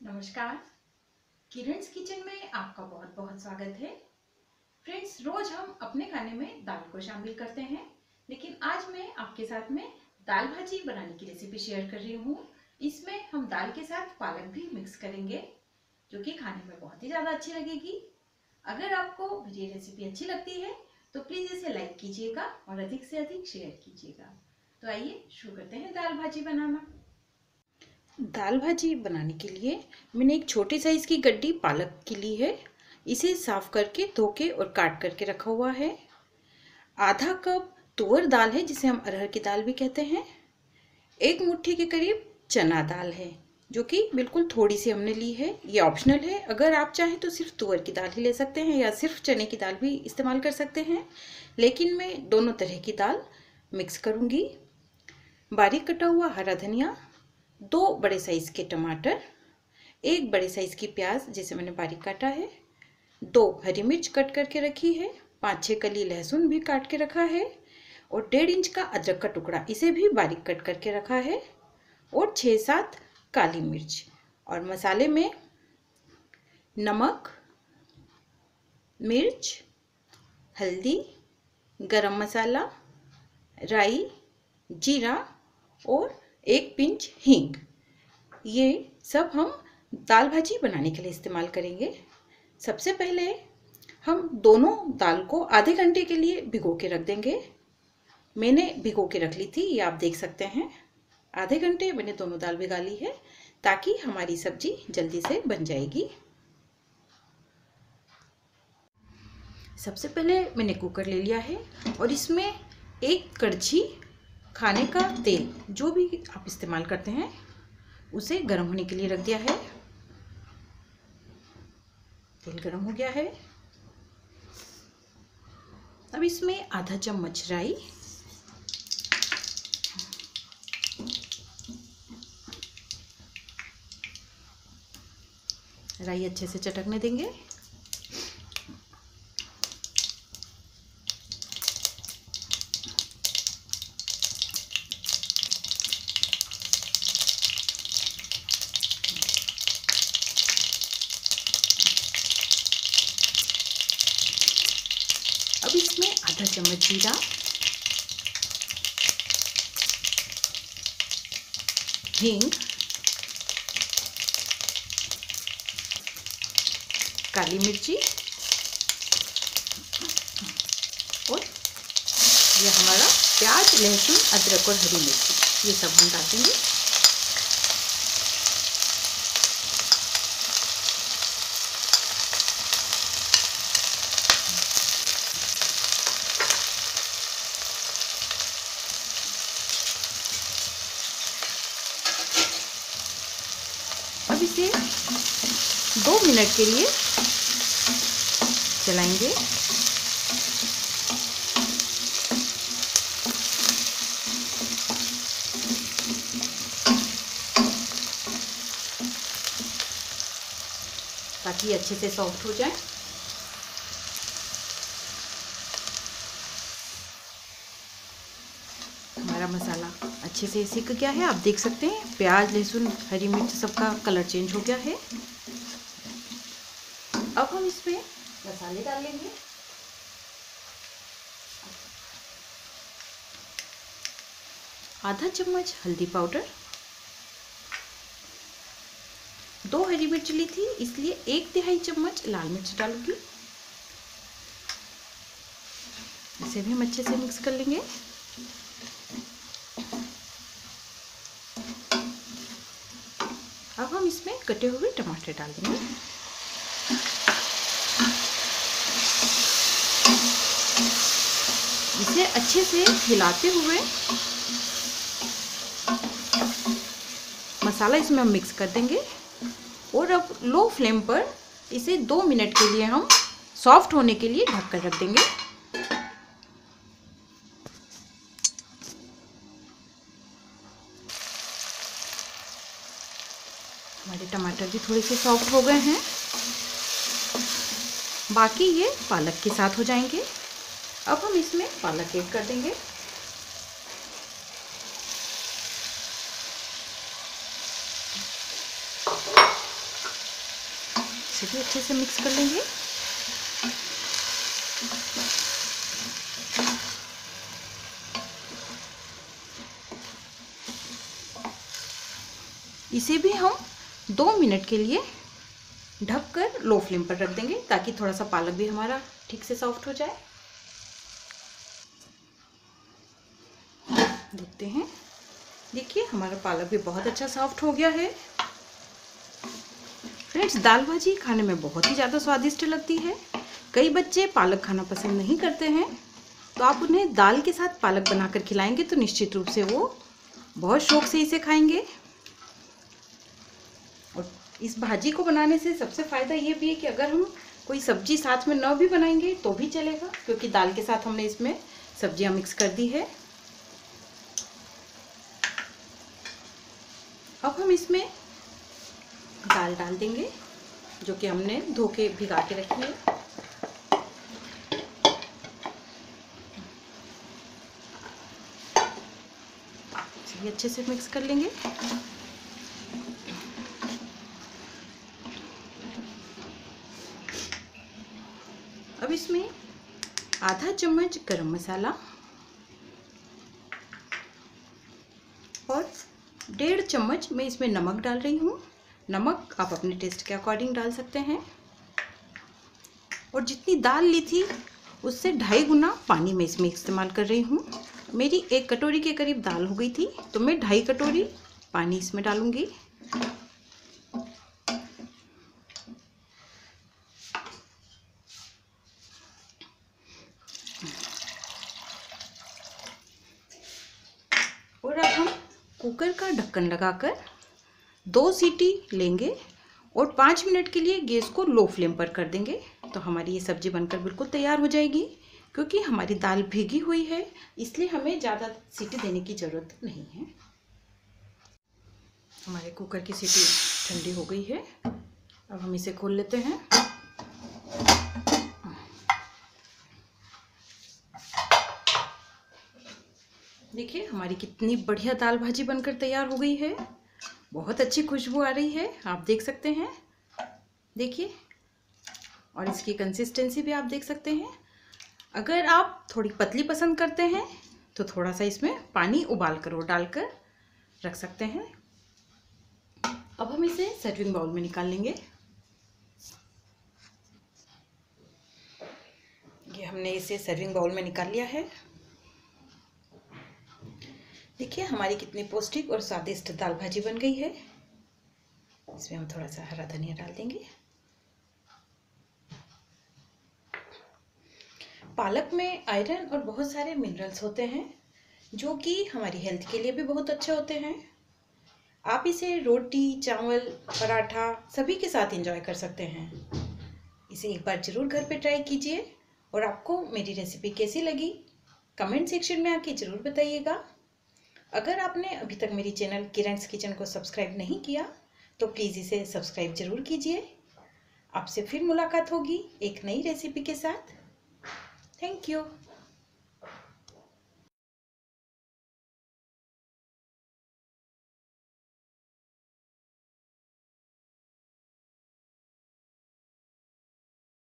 नमस्कार। किरण's किचन में आपका बहुत बहुत स्वागत है। फ्रेंड्स रोज हम अपने खाने में दाल को शामिल करते हैं, लेकिन आज मैं आपके साथ में दाल भाजी बनाने की रेसिपी शेयर कर रही हूँ। इसमें हम दाल के साथ पालक भी मिक्स करेंगे, जो कि खाने में बहुत ही ज़्यादा अच्छी लगेगी। अगर आपको ये रेसिपी अच्छी लगती है तो प्लीज़ इसे लाइक कीजिएगा और अधिक से अधिक शेयर कीजिएगा। तो आइए शुरू करते हैं दाल भाजी बनाना। दाल भाजी बनाने के लिए मैंने एक छोटे साइज़ की गड्डी पालक की ली है। इसे साफ़ करके धो के और काट करके रखा हुआ है। आधा कप तुअर दाल है, जिसे हम अरहर की दाल भी कहते हैं। एक मुट्ठी के करीब चना दाल है, जो कि बिल्कुल थोड़ी सी हमने ली है। ये ऑप्शनल है। अगर आप चाहें तो सिर्फ़ तुअर की दाल ही ले सकते हैं या सिर्फ़ चने की दाल भी इस्तेमाल कर सकते हैं। लेकिन मैं दोनों तरह की दाल मिक्स करूँगी। बारीक कटा हुआ हरा धनिया दो बड़े साइज़ के टमाटर, एक बड़े साइज़ की प्याज, जिसे मैंने बारीक काटा है, दो हरी मिर्च कट करके रखी है, पाँच छः कली लहसुन भी काट के रखा है और डेढ़ इंच का अदरक का टुकड़ा इसे भी बारीक कट करके रखा है और छः सात काली मिर्च और मसाले में नमक, मिर्च, हल्दी, गरम मसाला, राई, जीरा और एक पिंच हींग। ये सब हम दाल भाजी बनाने के लिए इस्तेमाल करेंगे। सबसे पहले हम दोनों दाल को आधे घंटे के लिए भिगो के रख देंगे। मैंने भिगो के रख ली थी, ये आप देख सकते हैं। आधे घंटे मैंने दोनों दाल भिगा ली है, ताकि हमारी सब्ज़ी जल्दी से बन जाएगी। सबसे पहले मैंने कुकर ले लिया है, और इसमें एक कड़छी खाने का तेल, जो भी आप इस्तेमाल करते हैं, उसे गर्म होने के लिए रख दिया है। तेल गर्म हो गया है। अब इसमें आधा चम्मच राई राई अच्छे से चटकने देंगे अब इसमें आधा चम्मच जीरा हींग काली मिर्ची और ये हमारा प्याज लहसुन अदरक और हरी मिर्ची ये सब हम डालेंगे अब इसे दो मिनट के लिए चलाएँगे। ताकि अच्छे से सॉफ्ट हो जाए हमारा मसाला अच्छे से सीख गया है, आप देख सकते हैं। प्याज, लहसुन, हरी मिर्च सबका कलर चेंज हो गया है। अब हम इसमें मसाले डालेंगे। आधा चम्मच हल्दी पाउडर। दो हरी मिर्च ली थी, इसलिए एक तिहाई चम्मच लाल मिर्च डालूँगी। इसे भी हम अच्छे से मिक्स कर लेंगे। अब हम इसमें कटे हुए टमाटर डाल देंगे। इसे अच्छे से हिलाते हुए मसाला इसमें हम मिक्स कर देंगे। और अब लो फ्लेम पर इसे दो मिनट के लिए हम सॉफ्ट होने के लिए ढक कर रख देंगे। टमाटर भी थोड़े से सॉफ्ट हो गए हैं। बाकी ये पालक के साथ हो जाएँगे। अब हम इसमें पालक ऐड कर देंगे। इसे भी अच्छे से मिक्स कर लेंगे। इसे भी हम दो मिनट के लिए ढककर लो फ्लेम पर रख देंगे ताकि थोड़ा सा पालक भी हमारा ठीक से सॉफ्ट हो जाए। देखते हैं। देखिए, हमारा पालक भी बहुत अच्छा सॉफ्ट हो गया है। फ्रेंड्स, दाल भाजी खाने में बहुत ही ज़्यादा स्वादिष्ट लगती है। कई बच्चे पालक खाना पसंद नहीं करते हैं। तो आप उन्हें दाल के साथ पालक बनाकर खिलाएँगे तो निश्चित रूप से वो बहुत शौक से इसे खाएँगे। इस भाजी को बनाने से सबसे फ़ायदा ये भी है कि अगर हम कोई सब्ज़ी साथ में न भी बनाएँगे तो भी चलेगा, क्योंकि दाल के साथ हमने इसमें सब्ज़ियाँ मिक्स कर दी है। अब हम इसमें दाल डाल देंगे, जो कि हमने धो के भिगा के रखी है। अच्छे से मिक्स कर लेंगे। अब इसमें आधा चम्मच गरम मसाला और डेढ़ चम्मच मैं इसमें नमक डाल रही हूँ। नमक आप अपने टेस्ट के अकॉर्डिंग डाल सकते हैं। और जितनी दाल ली थी, उससे ढाई गुना पानी मैं इसमें इस्तेमाल कर रही हूँ। मेरी एक कटोरी के करीब दाल हो गई थी तो मैं ढाई कटोरी पानी इसमें डालूँगी। और अब हम कुकर का ढक्कन लगाकर दो सीटी लेंगे और पाँच मिनट के लिए गैस को लो फ्लेम पर कर देंगे। तो हमारी ये सब्ज़ी बनकर बिल्कुल तैयार हो जाएगी, क्योंकि हमारी दाल भीगी हुई है, इसलिए हमें ज़्यादा सीटी देने की ज़रूरत नहीं है। हमारे कुकर की सीटी ठंडी हो गई है। अब हम इसे खोल लेते हैं। देखिए, हमारी कितनी बढ़िया दाल भाजी बनकर तैयार हो गई है। बहुत अच्छी खुशबू आ रही है, आप देख सकते हैं। देखिए, और इसकी कंसिस्टेंसी भी आप देख सकते हैं। अगर आप थोड़ी पतली पसंद करते हैं तो थोड़ा सा इसमें पानी उबाल कर वो डालकर रख सकते हैं। अब हम इसे सर्विंग बाउल में निकाल लेंगे। ये हमने इसे सर्विंग बाउल में निकाल लिया है। देखिए, हमारी कितनी पौष्टिक और स्वादिष्ट दाल भाजी बन गई है। इसमें हम थोड़ा सा हरा धनिया डाल देंगे। पालक में आयरन और बहुत सारे मिनरल्स होते हैं, जो कि हमारी हेल्थ के लिए भी बहुत अच्छे होते हैं। आप इसे रोटी, चावल, पराठा सभी के साथ एंजॉय कर सकते हैं। इसे एक बार ज़रूर घर पे ट्राई कीजिए। और आपको मेरी रेसिपी कैसी लगी कमेंट सेक्शन में आके ज़रूर बताइएगा। अगर आपने अभी तक मेरी चैनल किरण्स किचन को सब्सक्राइब नहीं किया तो प्लीज़ इसे सब्सक्राइब ज़रूर कीजिए। आपसे फिर मुलाकात होगी एक नई रेसिपी के साथ। Thank you.